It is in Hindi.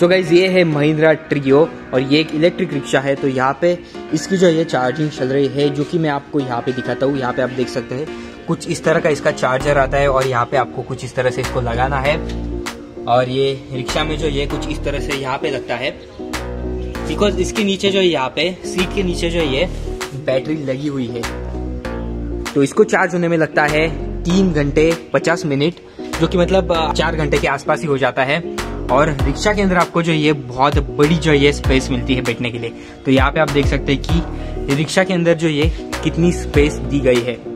सो गाइज़ ये है महिंद्रा ट्रियो और ये एक इलेक्ट्रिक रिक्शा है तो यहाँ पे इसकी जो ये चार्जिंग चल रही है, जो कि मैं आपको यहाँ पे दिखाता हूँ, यहाँ पे आप देख सकते हैं, कुछ इस तरह का इसका चार्जर आता है और यहाँ पे आपको कुछ इस तरह से इसको लगाना है। और ये रिक्शा में जो ये कुछ इस तरह से यहाँ पे लगता है बिकॉज़ इसके नीचे जो है यहाँ पे सीट के नीचे जो ये बैटरी लगी हुई है। तो इसको चार्ज होने में लगता है तीन घंटे पचास मिनट, जो कि मतलब चार घंटे के आसपास ही हो जाता है। और रिक्शा के अंदर आपको जो ये बहुत बड़ी जो ये स्पेस मिलती है बैठने के लिए। तो यहाँ पे आप देख सकते हैं कि रिक्शा के अंदर जो ये कितनी स्पेस दी गई है।